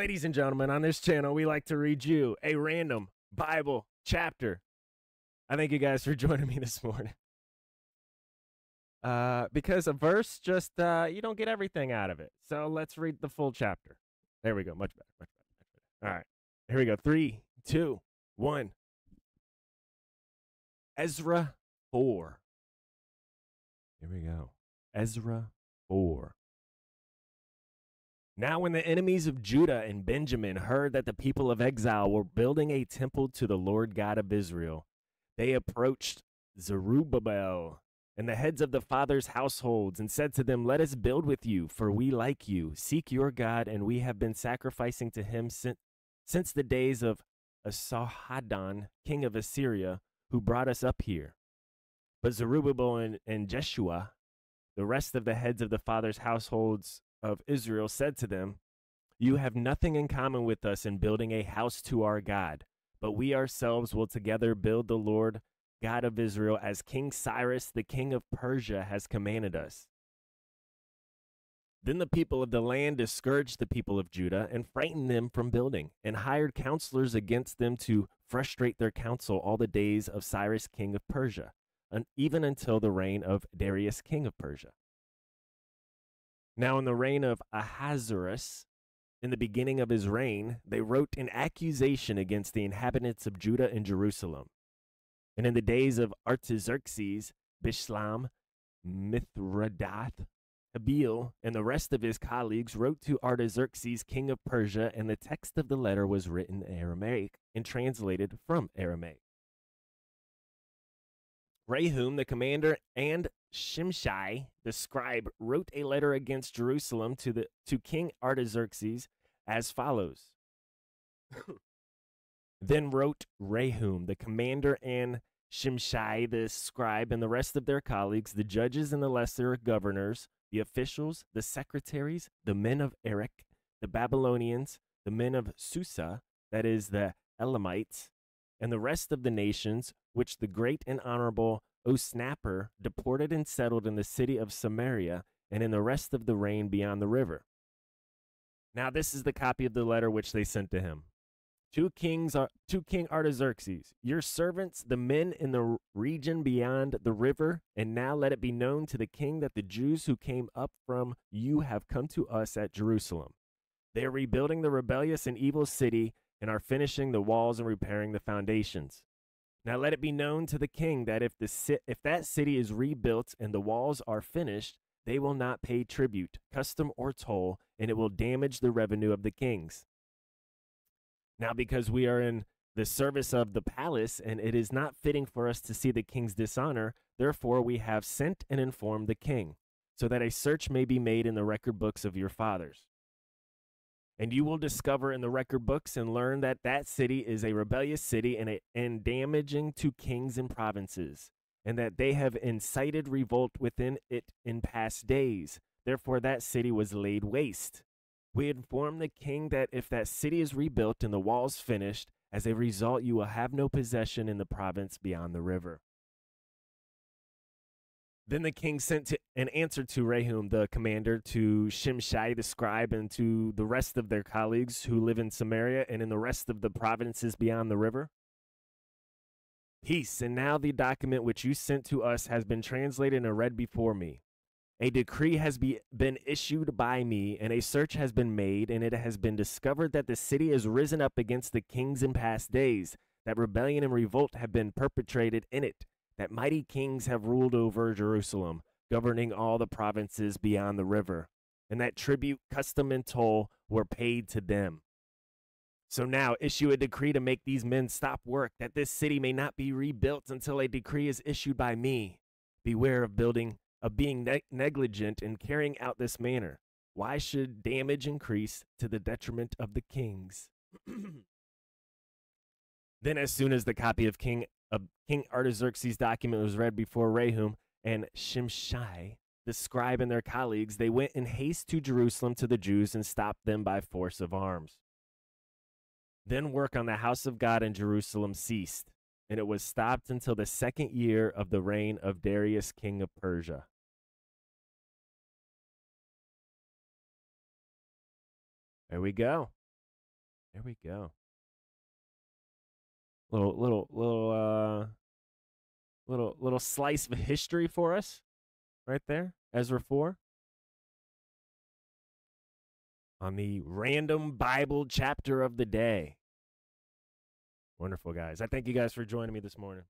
Ladies and gentlemen, on this channel, we like to read you a random Bible chapter. I thank you guys for joining me this morning. Uh, because a verse just uh, you don't get everything out of it. So let's read the full chapter. There we go. Much better. Much better. Much better. All right. Here we go. Three, two, one. Ezra four. Here we go. Ezra four. Now, when the enemies of Judah and Benjamin heard that the people of exile were building a temple to the Lord God of Israel, they approached Zerubbabel and the heads of the fathers' households and said to them, Let us build with you, for we like you, seek your God, and we have been sacrificing to him since, since the days of Esarhaddon, king of Assyria, who brought us up here. But Zerubbabel and, and Jeshua, the rest of the heads of the fathers' households of Israel said to them, You have nothing in common with us in building a house to our God, but we ourselves will together build the Lord God of Israel as King Cyrus, the king of Persia, has commanded us. Then the people of the land discouraged the people of Judah and frightened them from building, and hired counselors against them to frustrate their counsel all the days of Cyrus, king of Persia, and even until the reign of Darius, king of Persia. Now, in the reign of Ahasuerus, in the beginning of his reign, they wrote an accusation against the inhabitants of Judah and Jerusalem. And in the days of Artaxerxes, Bishlam, Mithredath, Habil, and the rest of his colleagues wrote to Artaxerxes, king of Persia, and the text of the letter was written in Aramaic and translated from Aramaic. Rehum, the commander, and Shimshai, the scribe, wrote a letter against Jerusalem to, the, to King Artaxerxes as follows. then wrote Rehum, the commander, and Shimshai, the scribe, and the rest of their colleagues, the judges and the lesser governors, the officials, the secretaries, the men of Erech, the Babylonians, the men of Susa, that is, the Elamites, and the rest of the nations which the great and honorable Osnapper deported and settled in the city of Samaria and in the rest of the reign beyond the river. Now this is the copy of the letter which they sent to him. To kings to King Artaxerxes, your servants, the men in the region beyond the river, and now let it be known to the king that the Jews who came up from you have come to us at Jerusalem. They are rebuilding the rebellious and evil city and are finishing the walls and repairing the foundations. Now let it be known to the king that if the if that city is rebuilt and the walls are finished, they will not pay tribute, custom or toll, and it will damage the revenue of the kings. Now because we are in the service of the palace and it is not fitting for us to see the king's dishonor, therefore we have sent and informed the king, so that a search may be made in the record books of your fathers. And you will discover in the record books and learn that that city is a rebellious city and, a, and damaging to kings and provinces, and that they have incited revolt within it in past days. Therefore, that city was laid waste. We inform the king that if that city is rebuilt and the walls finished, as a result, you will have no possession in the province beyond the river. Then the king sent to, an answer to Rehum, the commander, to Shimshai, the scribe, and to the rest of their colleagues who live in Samaria and in the rest of the provinces beyond the river. Peace, and now the document which you sent to us has been translated and read before me. A decree has be, been issued by me, and a search has been made, and it has been discovered that the city has risen up against the kings in past days, that rebellion and revolt have been perpetrated in it that mighty kings have ruled over Jerusalem, governing all the provinces beyond the river, and that tribute, custom, and toll were paid to them. So now issue a decree to make these men stop work, that this city may not be rebuilt until a decree is issued by me. Beware of building, of being ne- negligent in carrying out this manner. Why should damage increase to the detriment of the kings? then, as soon as the copy of King a King Artaxerxes' document was read before Rehum and Shimshai, the scribe and their colleagues, they went in haste to Jerusalem to the Jews and stopped them by force of arms. Then work on the house of God in Jerusalem ceased, and it was stopped until the second year of the reign of Darius, king of Persia. There we go. There we go. Little little little uh little little slice of history for us right there. Ezra 4. On the random Bible chapter of the day. Wonderful guys. I thank you guys for joining me this morning.